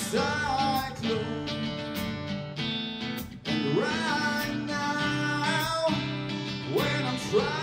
cyclone. And right now When I'm trying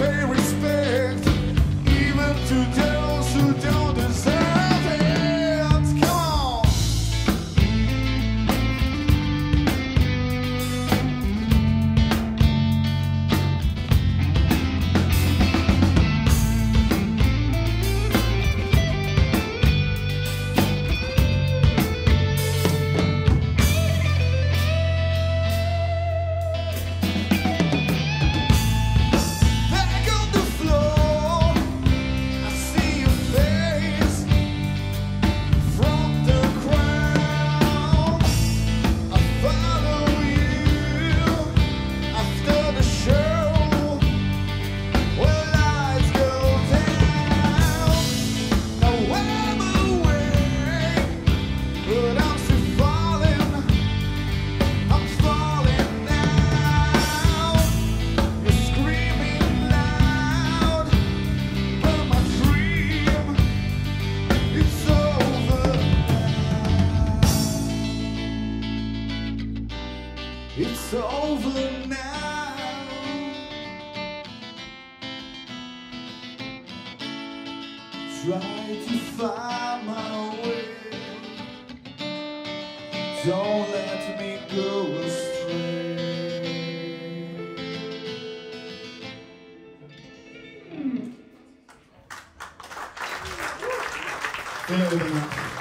pay It's over now. Try to find my way. Don't let me go astray. Very much.